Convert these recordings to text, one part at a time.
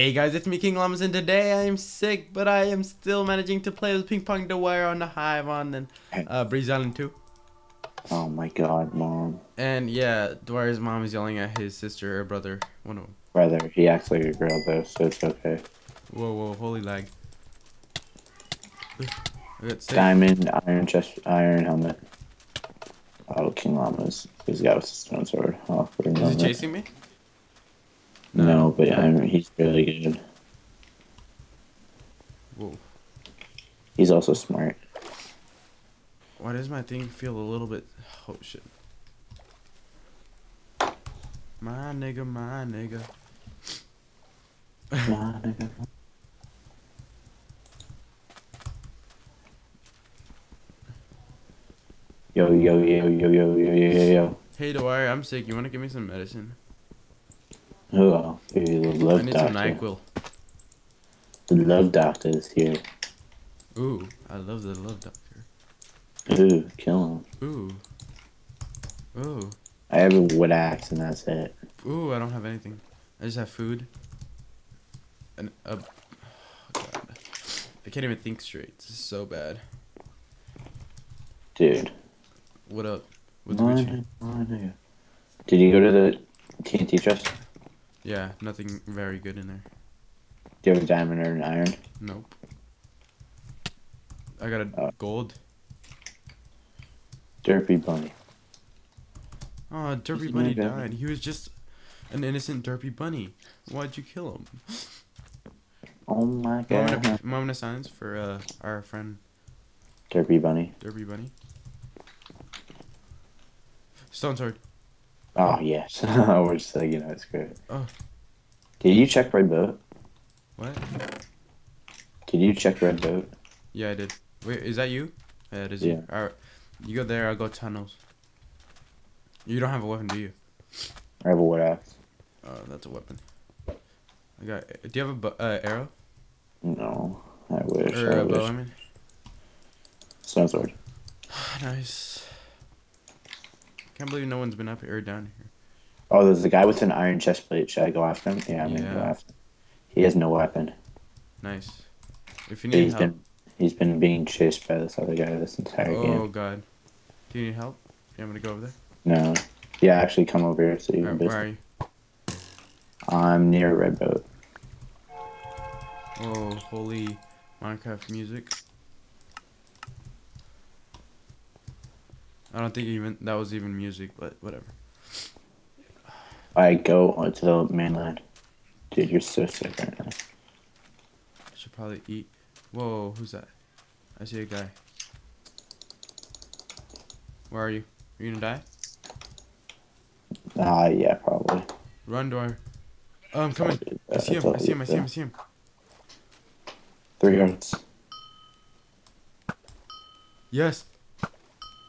Hey guys, it's me King Lamas and today I am sick, but I am still managing to play with Ping Pong the Dwyer on the Hive on and uh, Breeze Island 2. Oh my god, mom. And yeah, Dwyer's mom is yelling at his sister or brother, one of them. Brother, he acts like a girl though, so it's okay. Whoa, whoa, holy lag. Let's. Diamond, iron chest, iron helmet. Oh, King Lamas. He's got a stone sword. Oh, Is he chasing me? No, but I mean, he's really good. Whoa. He's also smart. Why does my thing feel a little bit... Oh, shit. My nigga, my nigga. my nigga. Yo, yo, yo, yo, yo, yo, yo, yo. Hey, Dwyer, I'm sick. You want to give me some medicine? Oh, the I love need some doctor. NyQuil. The love doctor is here. Ooh, I love the love doctor. Ooh, kill him. Ooh. Ooh. I have a wood axe and that's it. Ooh, I don't have anything. I just have food. And a. oh, God. I can't even think straight. This is so bad. Dude. What up? What's My Gucci? nigga, my. Did you go to the TNT chest? Yeah, nothing very good in there. Do you have a diamond or an iron? Nope. I got a Uh. gold. Derpy bunny. Oh, Derpy Bunny died. He was just an innocent Derpy Bunny. Why'd you kill him? Oh my god. Moment of, moment of silence for uh, our friend Derpy bunny. Derpy Bunny. Stone sword. Oh yes. We're just like, you know, it's great. Oh. Did you check red boat? What? Did you check red boat? Yeah, I did. Wait, is that you? Yeah, it is Yeah. you. Alright. You go there, I'll go tunnels. You don't have a weapon, do you? I have a wood axe. Oh, that's a weapon. I got. Do you have a uh, arrow No. I wish. or I a bow? wish. I mean. Stone sword. nice. Can't believe no one's been up here or down here. Oh, there's a guy with an iron chest plate. Should I go after him? Yeah, I'm gonna go Yeah. after him. He has no weapon. Nice. If you need He's help. been he's been being chased by this other guy this entire Oh game. Oh god. Do you need help? Yeah, I'm gonna go over there. No. Yeah, actually come over here so you can where are you? I'm near red boat. Oh, holy Minecraft music. I don't think even that was even music, but whatever. I go onto the mainland. Dude, you're so sick right now. I should probably eat. Whoa, who's that? I see a guy. Where are you? Are you gonna die? Ah, yeah, probably. Run, Dwyer. Oh, I'm coming. I see him. I see him. I see him. I see him. Three hearts. Yes.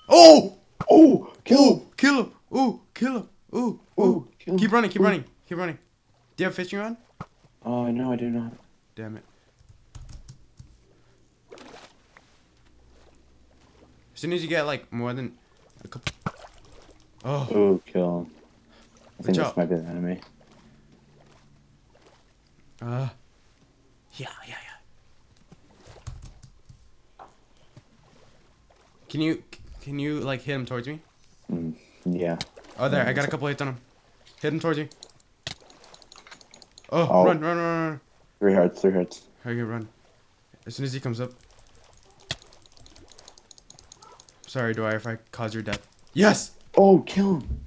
Oh, Ooh! Kill him! Ooh! Kill him! Ooh! Ooh! Ooh, kill him. Keep running! Keep Ooh. running! Keep running! Do you have fishing rod? Oh, no, I do not. Damn it. As soon as you get like more than a couple. Oh, Oh, kill him. I think Watch this out. might be the enemy. uh. Yeah, yeah, yeah. Can you can you like hit him towards me? Mm, yeah. Oh, there! I got a couple hits on him. Hit him towards you. Oh, Oh. run, run, run, run! Three hearts, three hearts. Okay, run. As soon as he comes up. Sorry, Dwyer, if I cause your death. Yes. Oh, kill him.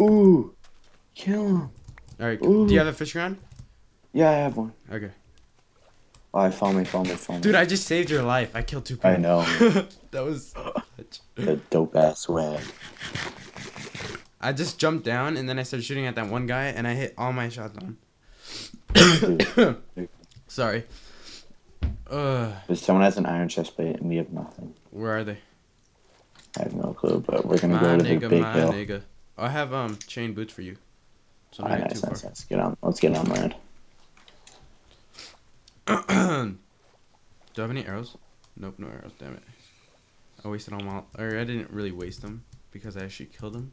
Ooh, kill him. All right. Do you have a fishing rod? Yeah, I have one. Okay. Oh, follow me, follow me, follow me. Dude, I just saved your life. I killed two people. I know. that was. such- The dope ass way. I just jumped down and then I started shooting at that one guy and I hit all my shots on. Sorry. Uh, If someone has an iron chest plate and we have nothing. where are they? I have no clue, but we're gonna My go to the nigga, big my hill. nigga. I have um chain boots for you. So Alright, get nice, nice, nice. Get on. Let's get on land. Do I have any arrows? Nope, no arrows. Damn it. I wasted all my. Or I didn't really waste them because I actually killed him.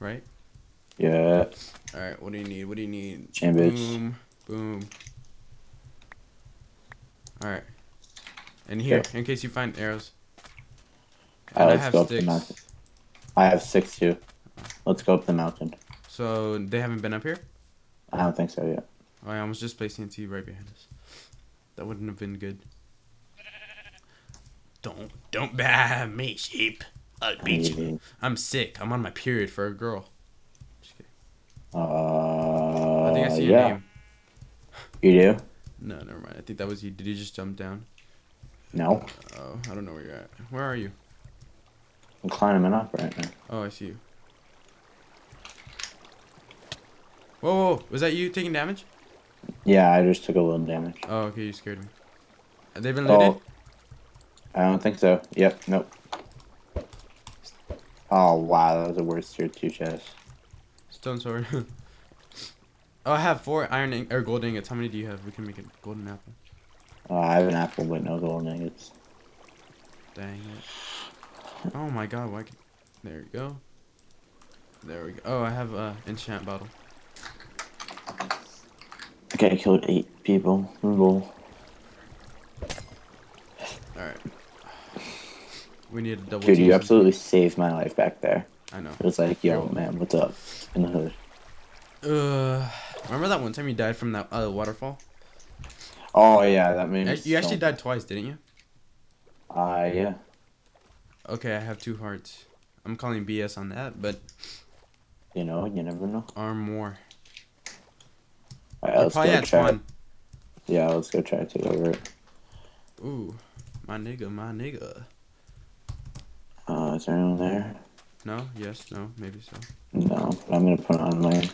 Right? Yeah. All right. What do you need? What do you need? Bitch. Boom. Boom. All right. And here, in case you find arrows. All And right, let's go up the mountain. I have six too. Let's go up the mountain. So they haven't been up here. I don't think so yet. Oh, I almost just placed TNT right behind us. That wouldn't have been good. Don't don't bad me, sheep. I'll beat you. I'm sick. I'm on my period for a girl. Just kidding. Uh, I think I see your yeah. name. You do? No, never mind. I think that was you. Did you just jump down? No. Oh, I don't know where you're at. Where are you? I'm climbing up right now. Oh, I see you. Whoa, whoa, whoa. was that you taking damage? Yeah, I just took a little damage. Oh, okay, you scared me. Have they been looted? Oh, I don't think so. Yep, nope. Oh wow, that was the worst tier two chest. Stone sword. oh, I have four iron ing- or gold ingots. How many do you have? We can make a golden apple. Uh, I have an apple, but no gold ingots. Dang it. Oh my god, why can... There we go. There we go. Oh, I have a enchant bottle. Okay, I killed eight people. Lol. We need a double Dude, you absolutely saved my life back there. I know. It was like, yo, man, what's up? In the hood. Uh, remember that one time you died from that uh, waterfall? Oh yeah, that means Ac- You actually died twice, didn't you? Uh, yeah. Okay, I have two hearts. I'm calling BS on that, but You know, you never know. arm more. Alright, let's probably go had try. one. Yeah, let's go try to take over it. Ooh, my nigga, my nigga. Is there anyone there? No, yes, no, maybe so. No, but I'm gonna put on my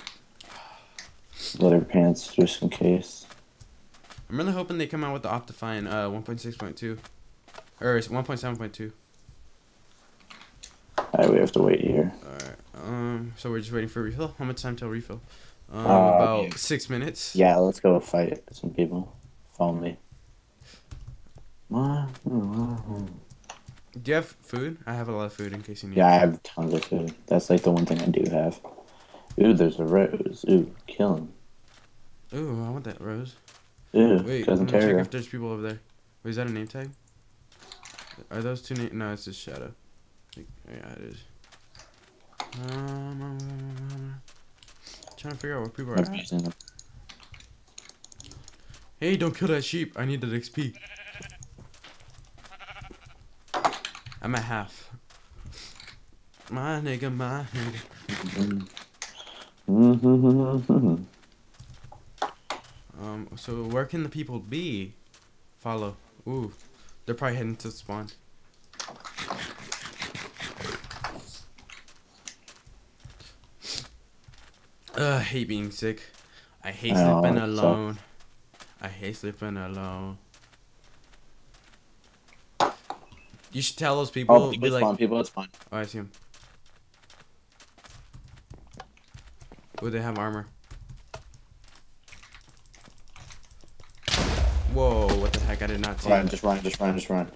leather pants just in case. I'm really hoping they come out with the Optifine uh 1.6.2 or it's 1.7.2. Alright, we have to wait here. All right. Um. So we're just waiting for refill. How much time till refill? Um. Uh, about yeah. six minutes. Yeah, let's go fight some people. Follow me. Do you have food? I have a lot of food in case you need. Yeah, I have tons of food. That's like the one thing I do have. Ooh, there's a rose. Ooh, kill him. Ooh, I want that rose. Ooh, Wait, cousin I'm gonna check if there's people over there. Wait, is that a name tag? Are those two name? No, it's just shadow. Like, yeah, it is. Um, um, um, um trying to figure out where people are at. Hey, don't kill that sheep. I need that XP. I'm at half. My nigga, my nigga. Mhm. Um, so where can the people be? Follow. Ooh, they're probably heading to spawn. Ugh, I hate being sick. I hate I sleeping sucks. alone. I hate sleeping alone. You should tell those people. Oh, people like, spawn. People, it's fine. oh, I see him. Would they have armor? Whoa, what the heck? I did not see. Run, just run, just run, just run.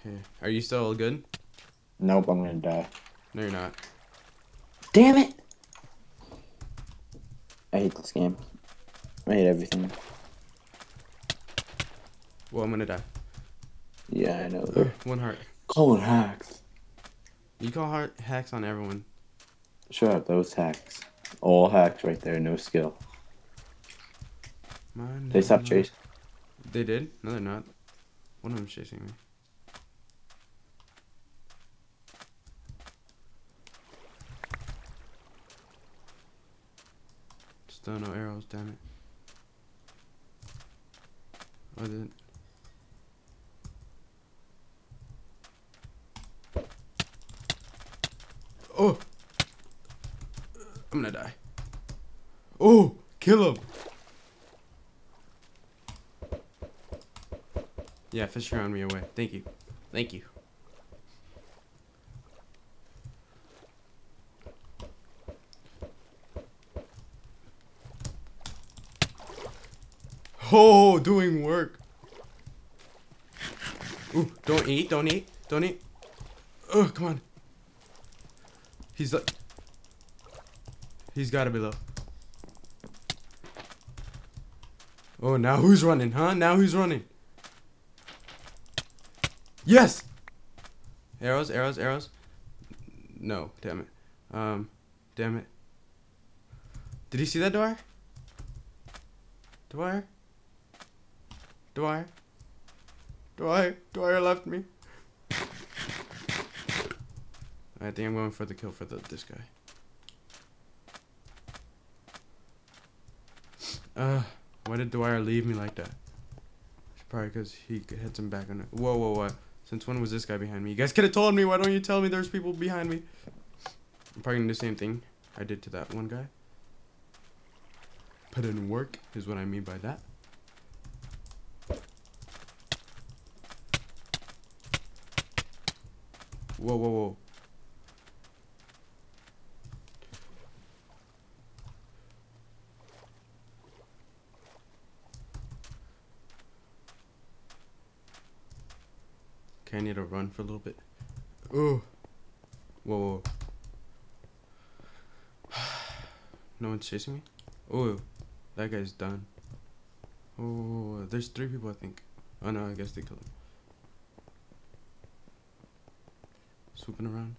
Okay. Are you still good? Nope, I'm gonna die. No, you're not. Damn it! I hate this game. I hate everything. Well, I'm gonna die. Yeah, I know. Ugh, They're One heart. calling hacks. You call heart hacks on everyone. Shut up, those hacks. All hacks right there, no skill. My They stopped name- chasing. They did? No, they're not. One of them's chasing me. Still no arrows, damn it. Oh, I Oh! I'm gonna die. Oh! Kill him! Yeah, fish around me away. Thank you. Thank you. Oh, doing work. Ooh, don't eat, don't eat, don't eat. Oh, come on. He's like. He's gotta be low. Oh, now who's running, huh? Now who's running? Yes! Arrows, arrows, arrows. No, damn it. Um, damn it. Did he see that door? Dwyer? Dwyer? Dwyer? Dwyer left me. I think I'm going for the kill for the this guy. Uh, why did Dwyer leave me like that? It's probably because he hits him back on it. Whoa, whoa, whoa. Since when was this guy behind me? You guys could have told me. Why don't you tell me there's people behind me? I'm probably gonna do the same thing I did to that one guy. Put in work is what I mean by that. Whoa, whoa, whoa. Okay, I need to run for a little bit. Ooh. Whoa, whoa. no one's chasing me? Oh, that guy's done. Oh, there's three people, I think. Oh no, I guess they killed him. Swooping around.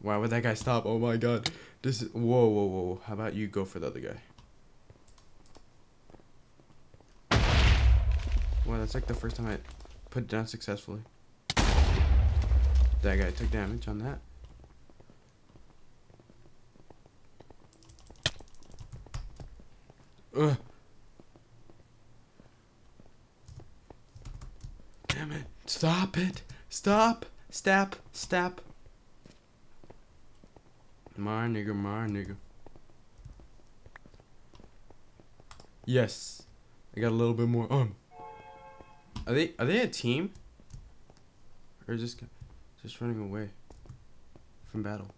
Why would that guy stop? Oh my god. This is. Whoa, whoa, whoa. How about you go for the other guy? Wow, that's like the first time I put it down successfully. That guy took damage on that. Ugh. Damn it. Stop it. Stop. Stop. Stop. My nigga, my nigga. Yes. I got a little bit more um. Are they are they a team? Or just just running away from battle?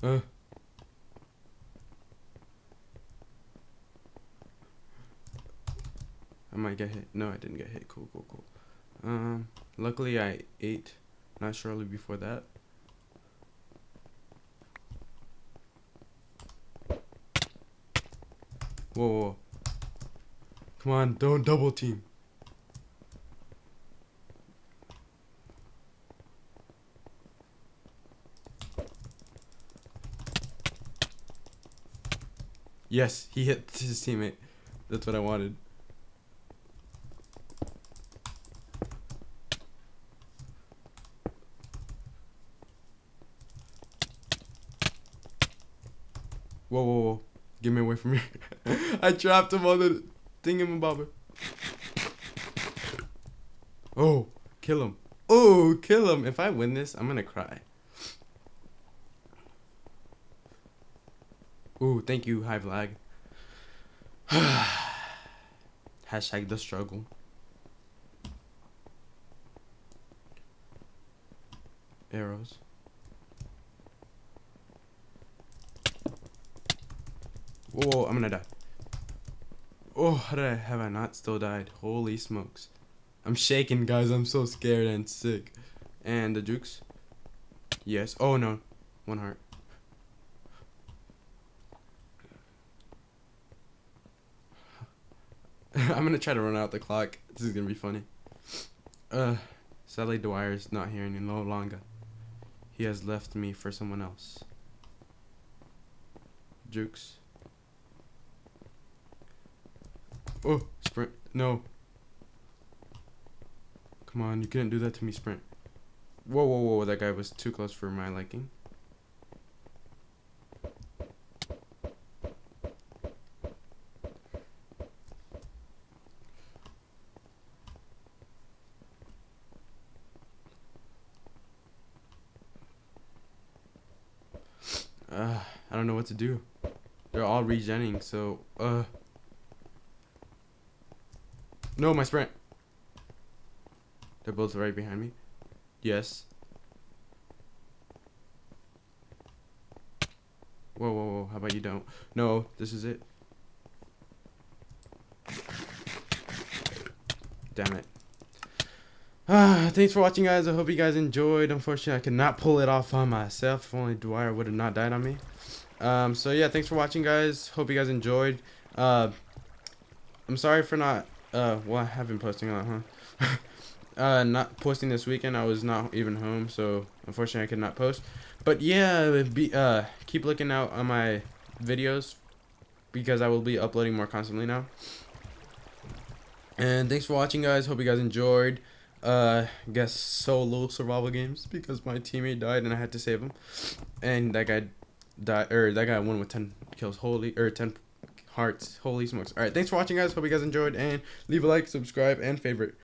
Uh. I might get hit. No, I didn't get hit. Cool, cool, cool. Um, luckily I ate not shortly before that. Whoa, whoa. Come on, don't double team. Yes, he hit his teammate. That's what I wanted. Whoa, whoa, whoa. Get me away from here. I trapped him on the thingamabobber. Oh, kill him. Oh, kill him. If I win this, I'm gonna cry. Ooh, thank you, Hive Lag. Hashtag the struggle. Arrows. Whoa, I'm gonna die. Oh, how did I have I not still died? Holy smokes. I'm shaking, guys. I'm so scared and sick. And the jukes? Yes. Oh, no. One heart. I'm gonna try to run out the clock. This is gonna be funny. Uh, sadly, Dwyer's not here any no longer. He has left me for someone else. Jukes. Oh, sprint. No. Come on, you couldn't do that to me, sprint. Whoa, whoa, whoa, that guy was too close for my liking. Uh, I don't know what to do. They're all regenning, so, uh. No, my sprint. They're both right behind me. Yes. Whoa, whoa, whoa. How about you don't? No, this is it. Damn it. Ah, thanks for watching, guys. I hope you guys enjoyed. Unfortunately, I could not pull it off on myself. If only Dwyer would have not died on me. Um, so yeah, thanks for watching, guys. Hope you guys enjoyed. Uh, I'm sorry for not. Uh, well, I have been posting a lot, huh? uh, not posting this weekend. I was not even home, so unfortunately, I could not post. But yeah, be uh, keep looking out on my videos because I will be uploading more constantly now. And thanks for watching, guys. Hope you guys enjoyed. Uh, guess solo survival games because my teammate died and I had to save him, and that guy died or er, that guy won with ten kills. Holy or ten hearts. Holy smokes! All right, thanks for watching, guys. Hope you guys enjoyed and leave a like, subscribe, and favorite.